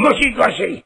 músico así.